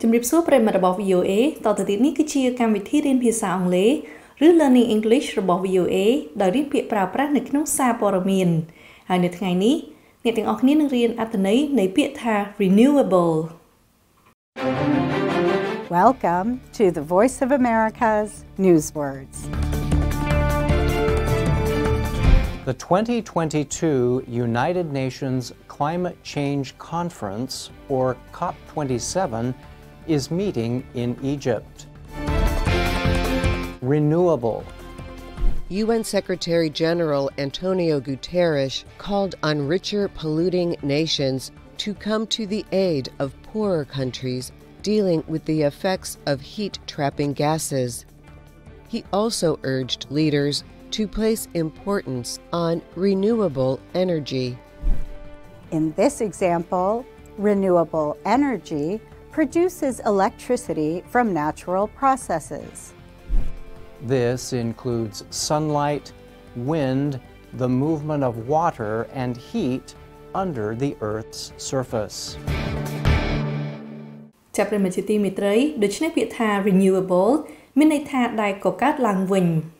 ជំរាបសួរប្រិយមិត្តរបស់ VOA តទៅទៀតនេះគឺជាកម្មវិធីរៀនភាសាអង់គ្លេសឬ Learning English របស់ VOA ដោយរៀនពាក្យប្រើប្រាស់នៅក្នុងសារព័ត៌មានហើយនៅថ្ងៃនេះអ្នកទាំងអស់គ្នានឹងរៀនអត្ថន័យនៃពាក្យថា renewable Welcome to the Voice of America's Newswords. The 2022 United Nations Climate Change Conference, or COP27, is meeting in Egypt. Renewable. UN Secretary General Antonio Guterres called on richer polluting nations to come to the aid of poorer countries dealing with the effects of heat trapping gases. He also urged leaders to place importance on renewable energy. In this example, renewable energy produces electricity from natural processes. This includes sunlight, wind, the movement of water, and heat under the Earth's surface. ចាប់ប្រិមត្តជាទីមេត្រីដូច្នេះពាក្យថា renewable មានន័យថាដែលកកើតឡើងវិញ។